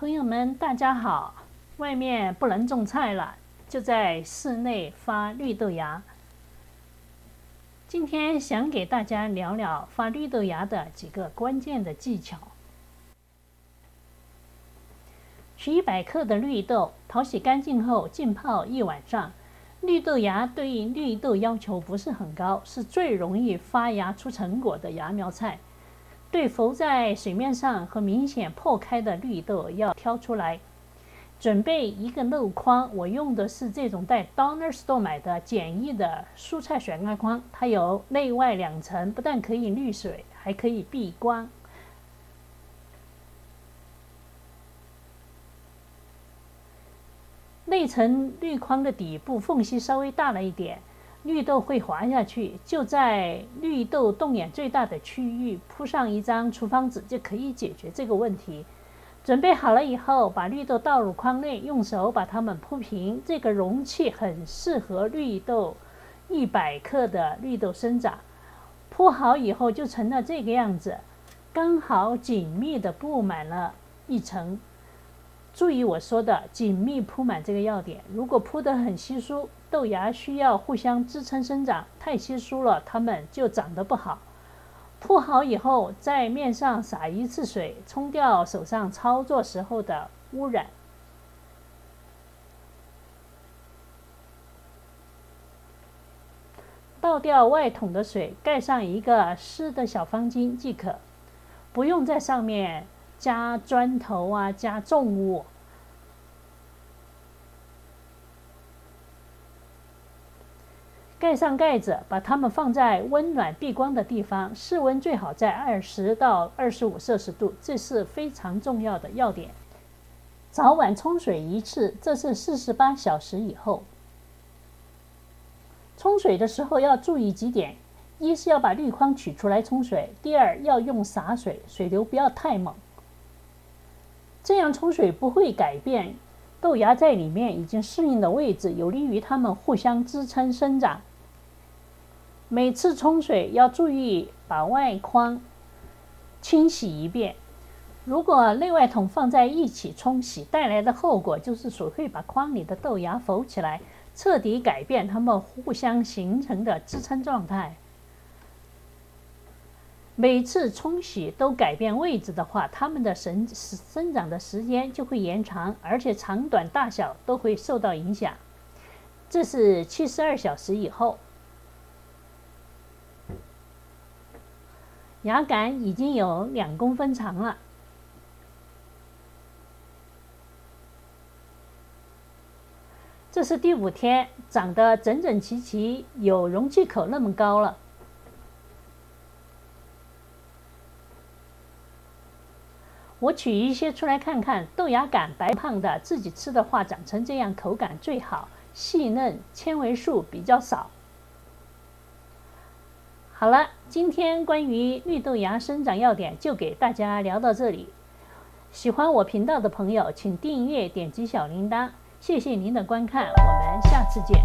朋友们，大家好！外面不能种菜了，就在室内发绿豆芽。今天想给大家聊聊发绿豆芽的几个关键的技巧。取一百克的绿豆，淘洗干净后浸泡一晚上。绿豆芽对绿豆要求不是很高，是最容易发芽出成果的芽苗菜。对浮在水面上和明显破开的绿豆要挑出来。准备一个漏筐，我用的是这种在 Donner Store 买的简易的蔬菜水干筐，它有内外两层，不但可以滤水，还可以避光。内层滤筐的底部缝隙稍微大了一点。绿豆会滑下去，就在绿豆洞眼最大的区域铺上一张厨房纸，就可以解决这个问题。准备好了以后，把绿豆倒入筐内，用手把它们铺平。这个容器很适合绿豆一百克的绿豆生长。铺好以后就成了这个样子，刚好紧密地布满了一层。注意我说的紧密铺满这个要点，如果铺得很稀疏。豆芽需要互相支撑生长，太稀疏了，它们就长得不好。铺好以后，在面上撒一次水，冲掉手上操作时候的污染。倒掉外桶的水，盖上一个湿的小方巾即可，不用在上面加砖头啊，加重物。盖上盖子，把它们放在温暖避光的地方，室温最好在二十到二十五摄氏度，这是非常重要的要点。早晚冲水一次，这是四十八小时以后。冲水的时候要注意几点：一是要把滤筐取出来冲水；第二要用洒水，水流不要太猛。这样冲水不会改变豆芽在里面已经适应的位置，有利于它们互相支撑生长。每次冲水要注意把外筐清洗一遍。如果内外桶放在一起冲洗，带来的后果就是水会把筐里的豆芽浮起来，彻底改变它们互相形成的支撑状态。每次冲洗都改变位置的话，它们的生生长的时间就会延长，而且长短大小都会受到影响。这是七十二小时以后。芽杆已经有两公分长了。这是第五天，长得整整齐齐，有容器口那么高了。我取一些出来看看，豆芽杆白胖的，自己吃的话长成这样口感最好，细嫩，纤维素比较少。好了，今天关于绿豆芽生长要点就给大家聊到这里。喜欢我频道的朋友，请订阅、点击小铃铛。谢谢您的观看，我们下次见。